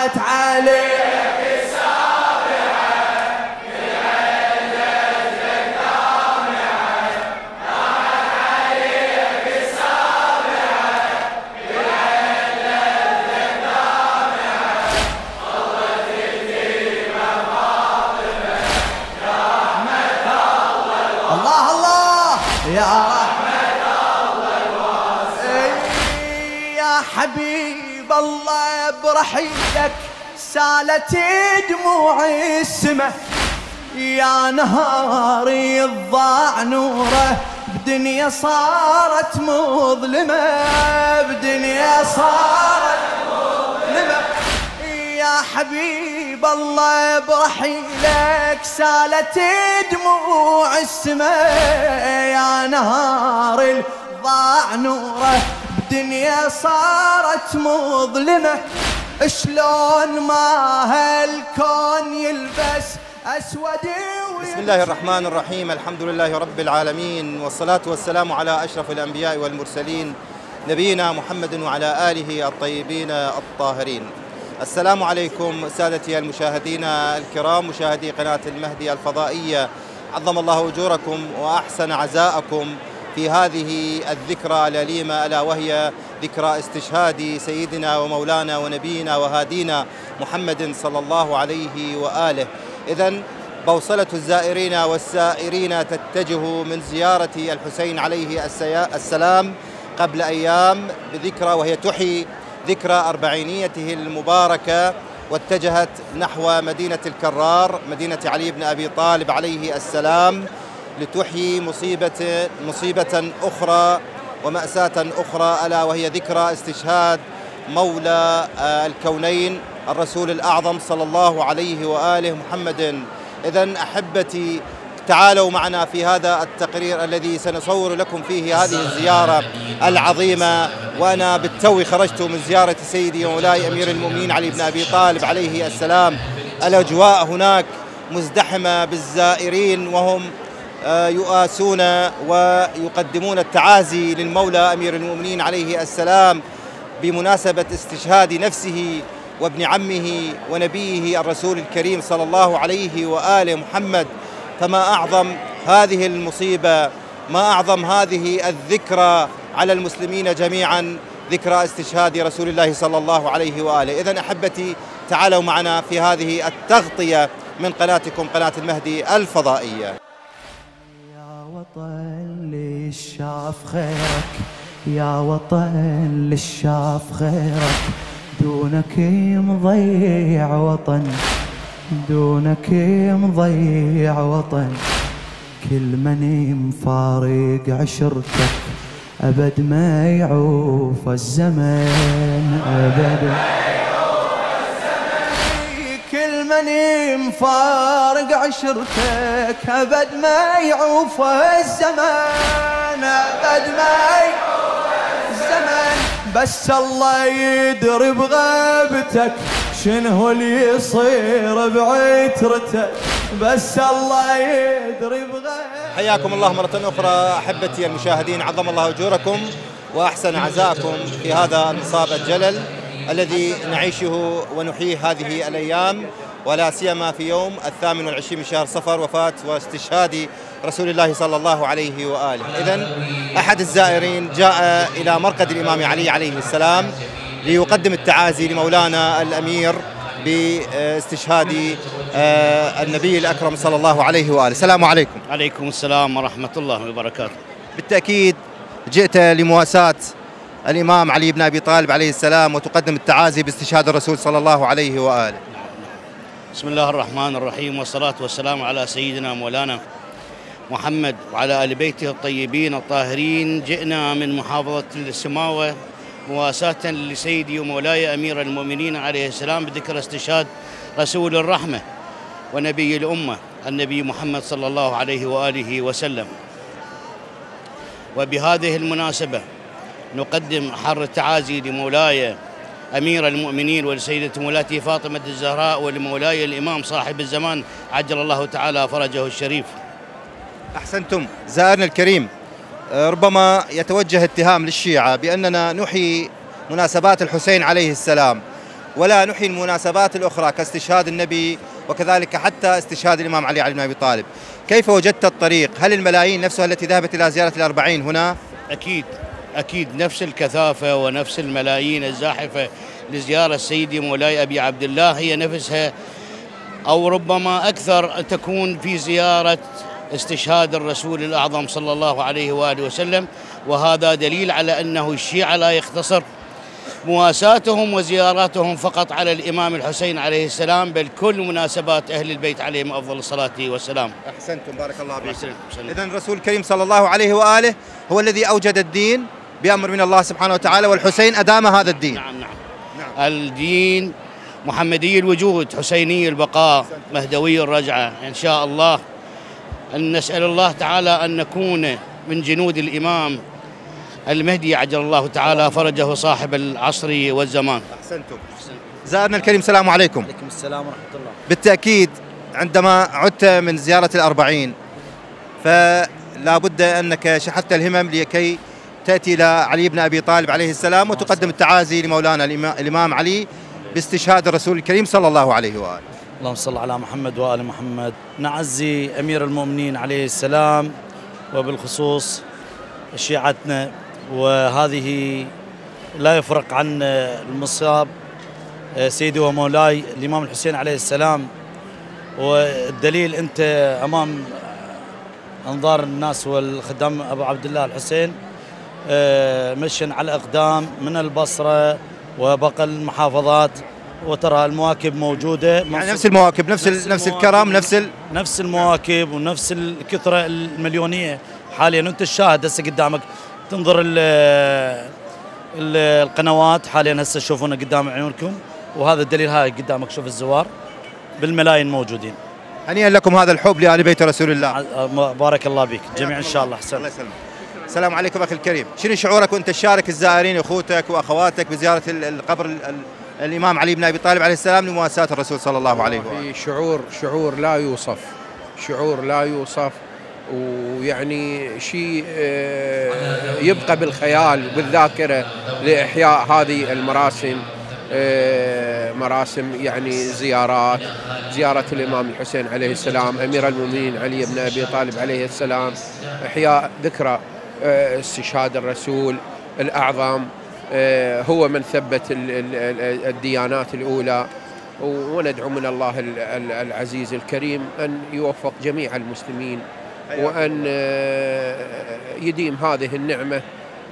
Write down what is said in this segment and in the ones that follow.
راحت عليك سالت دموع السماء يا نهاري الضاع نوره بدنيا صارت مظلمة بدنيا صارت مظلمة. يا حبيب الله برحيلك سالت دموع السماء يا نهار ضاع نوره بدنيا صارت مظلمة. شلون ما هالكون يلبس أسود بسم الله الرحمن الرحيم. الحمد لله رب العالمين والصلاة والسلام على أشرف الأنبياء والمرسلين نبينا محمد وعلى آله الطيبين الطاهرين. السلام عليكم سادتي المشاهدين الكرام مشاهدي قناة المهدي الفضائية. عظم الله أجوركم وأحسن عزاءكم في هذه الذكرى الأليمة ألا وهي ذكرى استشهاد سيدنا ومولانا ونبينا وهادينا محمد صلى الله عليه وآله. إذا بوصلة الزائرين والسائرين تتجه من زيارة الحسين عليه السلام قبل أيام بذكرى وهي تحيي ذكرى أربعينيته المباركة واتجهت نحو مدينة الكرار مدينة علي بن أبي طالب عليه السلام لتحيي مصيبة مصيبة أخرى ومأساة أخرى ألا وهي ذكرى استشهاد مولى الكونين الرسول الأعظم صلى الله عليه وآله محمد. إذا أحبتي تعالوا معنا في هذا التقرير الذي سنصور لكم فيه هذه الزيارة العظيمة. وأنا بالتو خرجت من زيارة سيدي ومولاي أمير المؤمنين علي بن أبي طالب عليه السلام. الأجواء هناك مزدحمة بالزائرين وهم يؤاسون ويقدمون التعازي للمولى أمير المؤمنين عليه السلام بمناسبة استشهاد نفسه وابن عمه ونبيه الرسول الكريم صلى الله عليه وآله محمد. فما أعظم هذه المصيبة ما أعظم هذه الذكرى على المسلمين جميعا ذكرى استشهاد رسول الله صلى الله عليه وآله. إذن أحبتي تعالوا معنا في هذه التغطية من قناتكم قناة المهدي الفضائية. للشاف خيرك يا وطن للشاف خيرك. دونك مضيع وطن دونك مضيع وطن. كل من مفارق عشرتك أبد ما يعوف الزمن أبد. من مفارق عشرتك أبد ما يعوف الزمان أبد ما يعوف الزمان. بس الله يدري بغيبتك شنو اللي يصير بعترته بس الله يدري بغير حياكم الله مرة أخرى أحبتي المشاهدين عظم الله أجوركم وأحسن عزاءكم في هذا النصاب الجلل الذي نعيشه ونحييه هذه الأيام. ولا سيما في يوم الثامن والعشرين من شهر صفر وفاة واستشهاد رسول الله صلى الله عليه وآله. إذا أحد الزائرين جاء إلى مرقد الإمام علي عليه السلام ليقدم التعازي لمولانا الأمير باستشهاد النبي الأكرم صلى الله عليه وآله. السلام عليكم. عليكم السلام ورحمة الله وبركاته. بالتأكيد جئت لمواساة الإمام علي بن أبي طالب عليه السلام وتقدم التعازي باستشهاد الرسول صلى الله عليه وآله. بسم الله الرحمن الرحيم والصلاة والسلام على سيدنا مولانا محمد وعلى آل بيته الطيبين الطاهرين. جئنا من محافظة السماوة مواساة لسيدي ومولاي أمير المؤمنين عليه السلام بذكر استشهاد رسول الرحمة ونبي الأمة النبي محمد صلى الله عليه وآله وسلم. وبهذه المناسبة نقدم حر التعازي لمولاي أمير المؤمنين ولسيدة مولاتي فاطمة الزهراء ولمولاي الإمام صاحب الزمان عجل الله تعالى فرجه الشريف أحسنتم زائرنا الكريم ربما يتوجه اتهام للشيعة بأننا نحيي مناسبات الحسين عليه السلام ولا نحيي المناسبات الأخرى كاستشهاد النبي وكذلك حتى استشهاد الإمام علي علي بن أبي طالب كيف وجدت الطريق؟ هل الملايين نفسها التي ذهبت إلى زيارة الأربعين هنا؟ أكيد أكيد نفس الكثافة ونفس الملايين الزاحفة لزيارة سيدي مولاي أبي عبد الله. هي نفسها أو ربما أكثر تكون في زيارة استشهاد الرسول الأعظم صلى الله عليه وآله وسلم. وهذا دليل على أنه الشيعة لا يختصر مواساتهم وزياراتهم فقط على الإمام الحسين عليه السلام بل كل مناسبات أهل البيت عليهم أفضل الصلاة والسلام. أحسنتم بارك الله أحسنتم. إذا الرسول الكريم صلى الله عليه وآله هو الذي أوجد الدين بأمر من الله سبحانه وتعالى والحسين أدام هذا الدين. نعم نعم. الدين محمدي الوجود حسيني البقاء مهدوي الرجعة. إن شاء الله أن نسأل الله تعالى أن نكون من جنود الإمام المهدي. عجل الله تعالى فرجه صاحب العصر والزمان. أحسنتم. زائرنا الكريم السلام عليكم. عليكم السلام ورحمة الله. بالتأكيد عندما عدت من زيارة الأربعين فلا بد أنك شحذت الهمم لكي تأتي إلى علي بن أبي طالب عليه السلام وتقدم التعازي لمولانا الإما- الإمام علي باستشهاد الرسول الكريم صلى الله عليه وآله. اللهم صل على محمد وآل محمد. نعزي أمير المؤمنين عليه السلام وبالخصوص شيعتنا وهذه لا يفرق عن المصاب سيدي ومولاي الإمام الحسين عليه السلام. والدليل أنت أمام أنظار الناس والخدام أبو عبد الله الحسين. آه، مشن على أقدام من البصرة وبقى المحافظات وترى المواكب موجودة. يعني نفس المواكب نفس ال- نفس الكرم نفس ال... نفس المواكب ونفس الكثرة المليونية. حاليا وانت الشاهد هسه قدامك. تنظر ال ال القنوات. حاليا هسه تشوفونه قدام عيونكم. وهذا الدليل هاي قدامك. شوف الزوار. بالملايين موجودين. هنيئا لكم هذا الحب لآل بيت رسول الله. بارك الله بك. جميع إن شاء الله. الله احسن يسلمك. السلام عليكم أخي الكريم. شنو شعورك وأنت تشارك الزائرين أخوتك وأخواتك بزيارة ال- القبر ال- ال- الإمام علي بن أبي طالب عليه السلام لمواساة الرسول صلى الله عليه في شعور شعور لا يوصف. شعور لا يوصف. ويعني شيء آه، يبقى بالخيال بالذاكره لإحياء هذه المراسم آه، مراسم يعني زيارات زيارة الإمام الحسين عليه السلام أمير المؤمنين علي بن أبي طالب عليه السلام إحياء ذكرى. استشهاد الرسول الأعظم آه، هو من ثبت ال- ال- ال- الديانات الأولى. وندعو من الله ال- ال- العزيز الكريم أن يوفق جميع المسلمين وأن آه، يديم هذه النعمة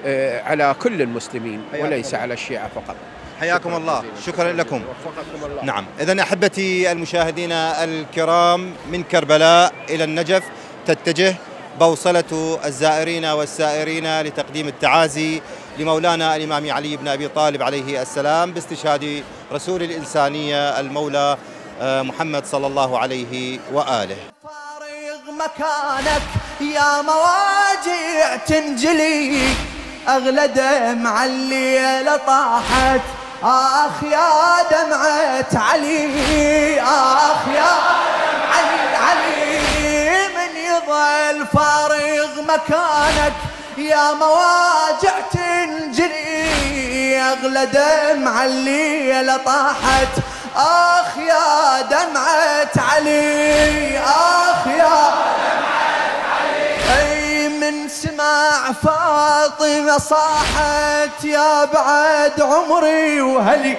آه، على كل المسلمين وليس. على الشيعة فقط. حياكم الله. شكرا لكم. وفقكم الله. نعم. اذا أحبتي المشاهدين الكرام من كربلاء إلى النجف تتجه بوصلة الزائرين والسائرين لتقديم التعازي لمولانا الإمام علي بن أبي طالب عليه السلام باستشهاد رسول الإنسانية المولى آه، محمد صلى الله عليه وآله. فارغ مكانك يا مواجع تنجلي أغلى دمع الليلة طاحت. آخ يا دمعة علي آخ يا يظل فارغ مكانك يا مواجع تنجلي اغلى دمع الليلة طاحت آخ يا دمعة علي آخ يا أي من فاطمة صاحت يا بعد عمري وهلي.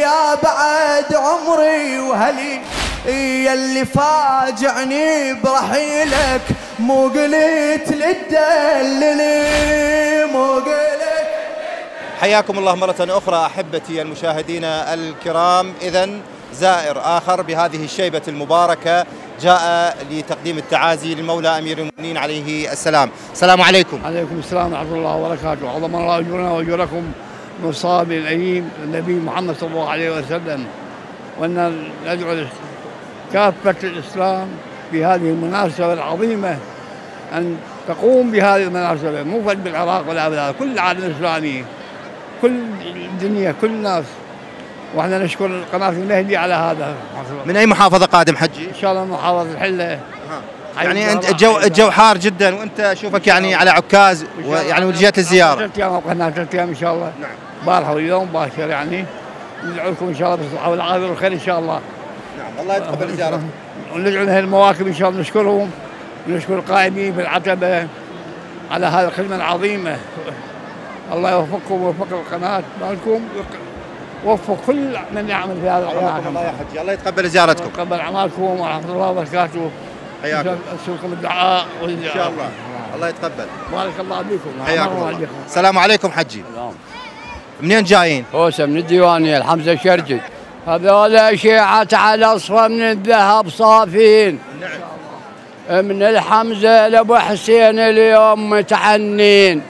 يا بعد عمري وهلي. إي اللي فاجعني برحيلك مو قلت للدللي مو قلت حياكم الله مرة أخرى أحبتي المشاهدين الكرام. إذا زائر آخر بهذه الشيبة المباركة جاء لتقديم التعازي للمولى أمير المؤمنين عليه السلام. السلام عليكم. عليكم السلام ورحمة الله وبركاته. عظم الله أجرنا وأجركم مصاب الأليم النبي محمد صلى الله عليه وسلم. وأن ندعو كافة الإسلام بهذه المناسبة العظيمة أن تقوم بهذه المناسبة مو فقط بالعراق ولا بلا كل العالم الإسلامي كل الدنيا كل الناس. وإحنا نشكر قناة المهدي على هذا. من أي محافظة قادم حجي؟ إن شاء الله محافظة الحلة. يعني أنت الجو الجو حار جدا وأنت أشوفك يعني على عكاز ويعني وجهت الزيارة. ثلاث أيام أو قناه ثلاث أيام إن شاء الله. نعم. بارحه واليوم باشر يعني. ندعو لكم إن شاء الله بالصحه والعافيه والخير إن شاء الله. الله يتقبل زيارتكم وندعو لهذه المواكب إن شاء الله نشكرهم ونشكر القائمين بالعتبه على هذه الخدمة العظيمة. الله يوفقكم ويوفق القناة مالكم ووفق كل من يعمل في هذا القناه الله يا حجي. الله يتقبل زيارتكم. ويتقبل أعمالكم ورحمه الله وبركاته حياكم. اسالكم الدعاء إن شاء الله. الله يتقبل. بارك الله بكم حياكم الله. السلام عليكم حجي. منين جايين؟ هوسه من الديوانية الحمزة الشرجي. هذول شيعة على اصفى من الذهب صافين. من الحمزة لأبو حسين اليوم متعنين.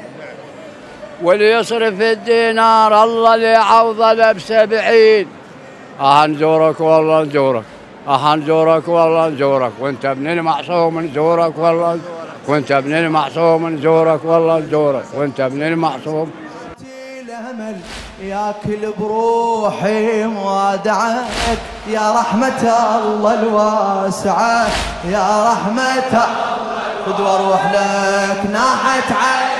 واللي يصرف الدينار الله اللي عوضه له بسبعين آه نزورك والله نزورك آه نزورك والله نزورك وأنت ابن المعصوم نزورك والله وأنت ابن المعصوم نزورك والله نزورك وأنت ابن المعصوم الامل ياكل بروحي وادعك يا رحمة الله الواسعة يا رحمة خذ وأروح لك ناحت عليك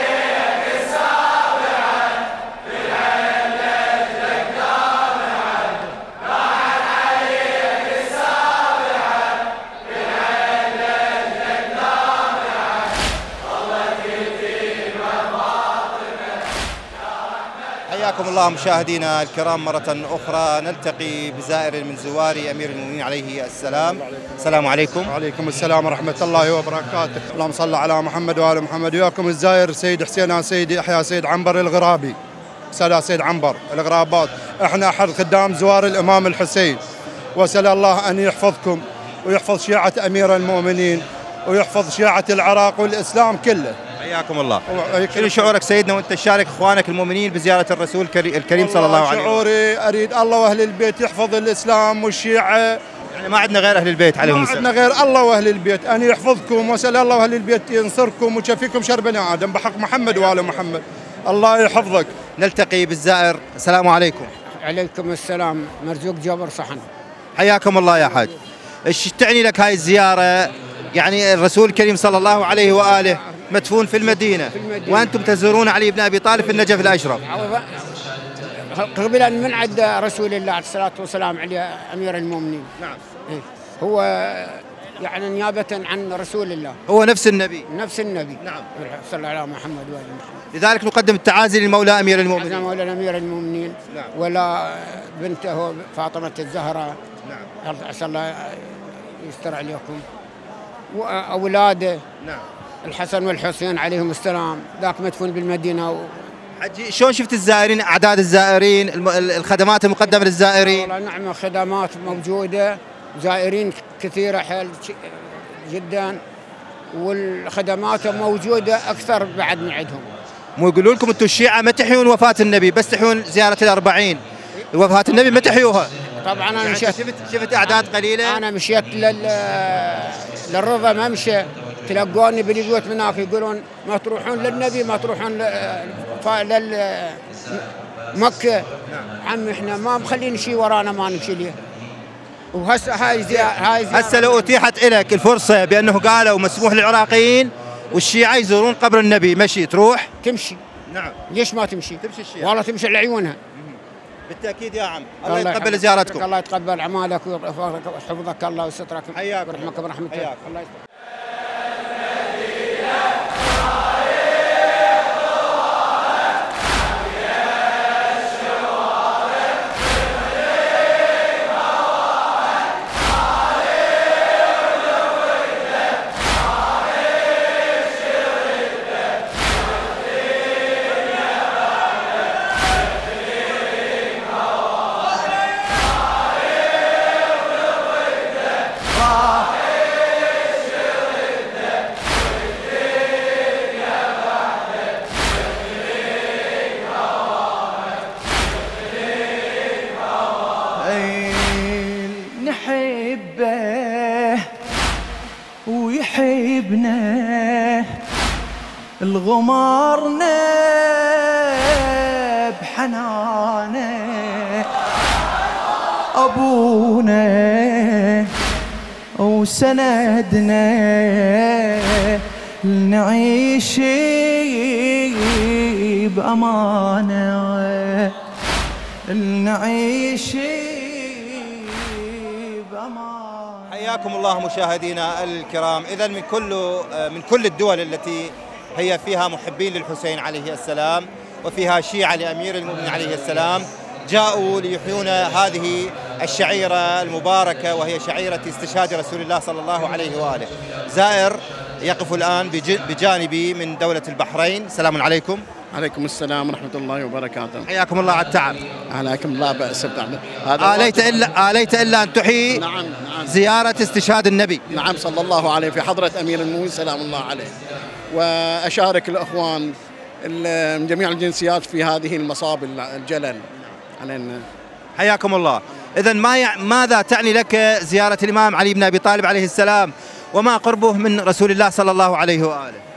حياكم الله مشاهدينا الكرام مرة أخرى. نلتقي بزائر من زوار أمير المؤمنين عليه السلام. السلام عليكم. وعليكم السلام ورحمة الله وبركاته. اللهم صل على محمد وآل محمد. وياكم الزاير سيد حسين سيدي أحيا سيد عنبر الغرابي. سلا سيد عنبر الغرابات. إحنا أحد خدام زوار الإمام الحسين. وسأل الله أن يحفظكم ويحفظ شيعة أمير المؤمنين ويحفظ شيعة العراق والإسلام كله. حياكم الله. شنو شعورك سيدنا وانت تشارك اخوانك المؤمنين بزيارة الرسول الكري- الكريم صلى الله عليه وسلم؟ شعوري أريد الله وأهل البيت يحفظ الإسلام والشيعة. يعني ما عندنا غير أهل البيت عليهم ما السلام. عندنا غير الله وأهل البيت. أن يحفظكم وأسأل الله وأهل البيت ينصركم ويشفيكم شر بني آدم بحق محمد وآل محمد. الله يحفظك. نلتقي بالزائر. السلام عليكم. عليكم السلام. مرزوق جبر صحن. حياكم الله يا حاج. إيش تعني لك هاي الزيارة؟ يعني الرسول الكريم صلى الله عليه وآله مدفون في المدينة, في المدينة. وأنتم تزورون علي بن أبي طالب في النجف الأشرف. قبل أن من عد رسول الله عليه الصلاة والسلام عليه أمير المؤمنين. نعم. إيه. هو يعني نيابة عن رسول الله. هو نفس النبي. نفس النبي. نعم. صلى الله على محمد وآل محمد. لذلك نقدم التعازي للمولى أمير عزنا المؤمنين. مولى أمير المؤمنين. نعم. ولا بنته فاطمة الزهراء. نعم. عسى الله يستر عليكم. وأولاده نعم. الحسن والحسين عليهم السلام. ذاك مدفون بالمدينة و... شلون شفت الزائرين؟ أعداد الزائرين الخدمات المقدمة للزائرين. والله نعم خدمات موجودة زائرين كثيرة حيل جدا والخدمات موجودة أكثر بعد من عندهم. مو يقولوا لكم أنتم الشيعة ما تحيون وفاة النبي بس تحيون زيارة الأربعين. وفاة النبي ما تحيوها. طبعا أنا يعني مشيت شفت شفت أعداد قليلة؟ أنا مشيت لل للرضا ما مشي تلقوني بالبيوت من هناك يقولون ما تروحون للنبي ما تروحون. لل مكة عم إحنا ما مخلين شيء ورانا ما نمشي ليه وهسه هاي زيارة هاي زيارة هسه لو أتيحت لك الفرصة بأنه قالوا مسموح للعراقيين والشيعة يزورون قبر النبي مشي تروح تمشي نعم ليش ما تمشي؟ تمشي الشيعة. والله تمشي لعيونها بالتأكيد يا عم الله يتقبل يحفظك. زيارتكم الله يتقبل أعمالك ويحفظك الله ويسترك حياكم ويرحمك الله. برحمته حياك. الله يسترك. الغمارنا بحنانه أبونا وسندنا نعيش بأمانة نعيش بأمان حياكم الله مشاهدينا الكرام. اذا من كل من كل الدول التي هي فيها محبين للحسين عليه السلام وفيها شيعة لأمير المؤمنين عليه السلام. جاءوا ليحيون هذه الشعيرة المباركة وهي شعيرة استشهاد رسول الله صلى الله عليه وآله. زائر يقف الآن بج- بجانبي من دولة البحرين. سلام عليكم. عليكم السلام ورحمة الله وبركاته. حياكم الله على التعب. عليكم لا بأس هذا آليت إلا آليت إلا أن تحيي نعم نعم. زيارة استشهاد النبي. نعم صلى الله عليه في حضرة أمير المؤمنين سلام الله عليه. وأشارك الأخوان ال- من جميع الجنسيات في هذه المصاب الجلل. علينا. حياكم الله. إذا ما يع... ماذا تعني لك زيارة الإمام علي بن أبي طالب عليه السلام وما قربه من رسول الله صلى الله عليه وآله؟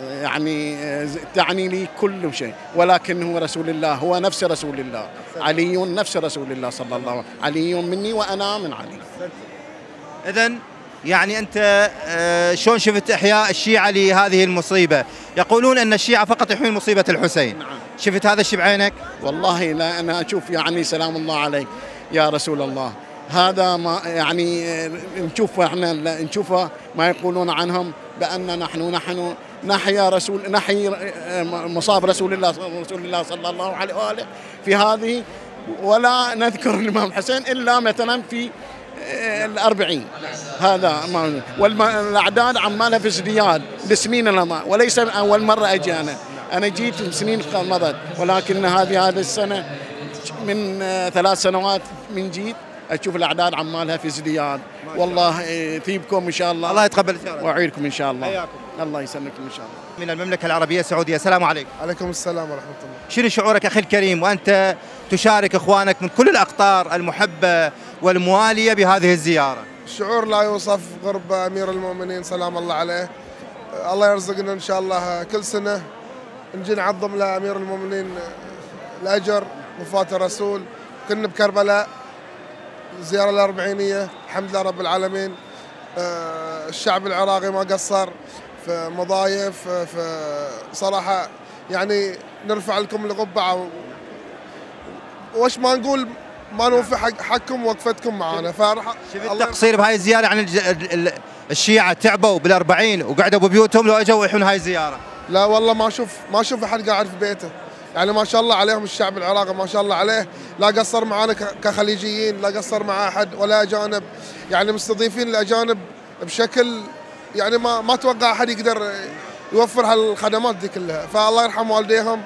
يعني آه، تعني لي كل شيء. ولكنه رسول الله. هو نفس رسول الله. علي نفس رسول الله صلى الله عليه وسلم. علي مني وأنا من علي. إذا يعني أنت آه، شلون شفت إحياء الشيعة لهذه المصيبة؟ يقولون أن الشيعة فقط يحيون مصيبة الحسين. نعم. شفت هذا الشيء بعينك والله لا أنا أشوف يعني سلام الله عليك يا رسول الله. هذا ما يعني آه، نشوف إحنا نشوفه ما يقولون عنهم بان نحن نحن نحيا رسول نحيي آه، مصاب رسول الله رسول الله صلى الله عليه وآله في هذه ولا نذكر الإمام الحسين إلا مثلا في آه، الأربعين. هذا والأعداد عمالها في ازدياد لسنين وليس أول مرة أجي أنا أنا جيت سنين مضت ولكن هذه هذه السنة من آه، ثلاث سنوات من جيت. أشوف الأعداد عمالها في ازدياد والله آه، يثيبكم إن شاء الله. الله يتقبل زيارتك وأعيركم إن شاء الله. حياكم. الله يسلمكم إن شاء الله. من المملكة العربية السعودية. السلام عليكم. عليكم السلام ورحمة الله. شنو شعورك أخي الكريم؟ وأنت تشارك إخوانك من كل الأقطار المحبة والموالية بهذه الزيارة. الشعور لا يوصف قرب أمير المؤمنين سلام الله عليه. الله يرزقنا إن شاء الله كل سنة نجي نعظم لأمير المؤمنين الأجر وفاة الرسول كنا بكربلاء. الزيارة الأربعينية الحمد لله رب العالمين. آه، الشعب العراقي ما قصر في مضايف في صراحة يعني نرفع لكم القبعة وش ما نقول ما نوفي حق حقكم وقفتكم معانا فرح شفت تقصير بهاي الزيارة يعني ال- الشيعة تعبوا بالأربعين وقعدوا ببيوتهم لو أجوا يحون هاي الزيارة. لا والله ما أشوف ما أشوف أحد قاعد في بيته. يعني ما شاء الله عليهم الشعب العراقي ما شاء الله عليه. لا قصر معانا ك- كخليجيين لا قصر مع أحد ولا أجانب. يعني مستضيفين الأجانب بشكل يعني ما ما أتوقع أحد يقدر يوفر هالخدمات دي كلها. فالله يرحم والديهم.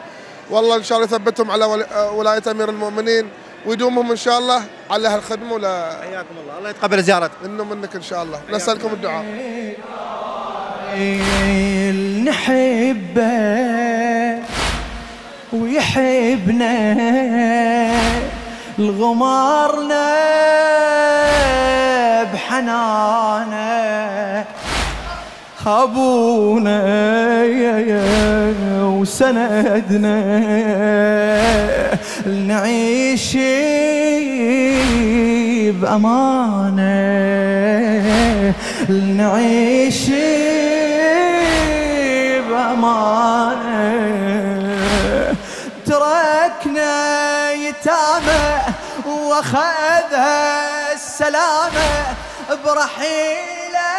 والله إن شاء الله يثبتهم على ول- ولاية أمير المؤمنين. ويدومهم إن شاء الله على هالخدمة ولا حياكم الله. الله يتقبل زيارتك منه منك إن شاء الله. نسألكم الدعاء. نحبه ويحبنا الغمارنا بحنانة. ابونا يا يا وسندنا نعيش بأمانة. نعيش بأمانة. تركنا يتامى وأخذ السلامة برحيله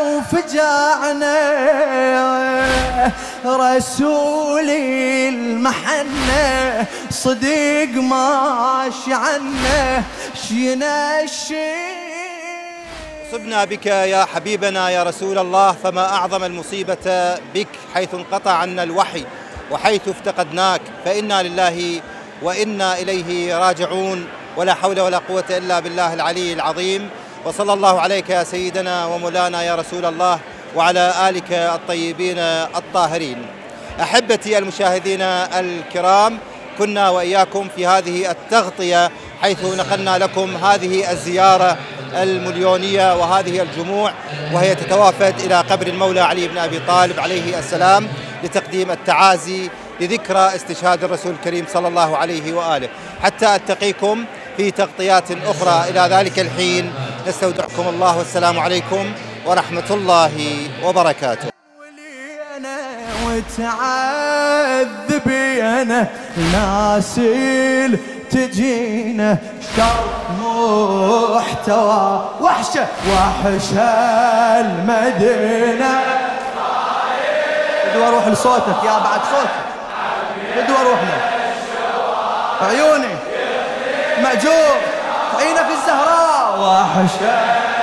وفجعنا رسولي المحنة صديق ماشي عنا شينا الشي صبنا بك يا حبيبنا يا رسول الله فما أعظم المصيبة بك حيث انقطع عنا الوحي. وحيث افتقدناك فإنا لله وإنا إليه راجعون. ولا حول ولا قوة إلا بالله العلي العظيم. وصلى الله عليك يا سيدنا ومولانا يا رسول الله وعلى آلك الطيبين الطاهرين. أحبتي المشاهدين الكرام كنا وإياكم في هذه التغطية حيث نقلنا لكم هذه الزيارة المليونية وهذه الجموع وهي تتوافد إلى قبر المولى علي بن أبي طالب عليه السلام. لتقديم التعازي لذكرى استشهاد الرسول الكريم صلى الله عليه وآله. حتى ألتقيكم في تغطيات أخرى. إلى ذلك الحين نستودعكم الله. والسلام عليكم ورحمة الله وبركاته. ولينا متعذبين ناس تجينا. شر محتوى وحشة وحشة المدينة. بدو أروح لصوتك يا بعد صوتك. بدو أروح له. عيوني. مأجور. عينك الزهراء. وحشة.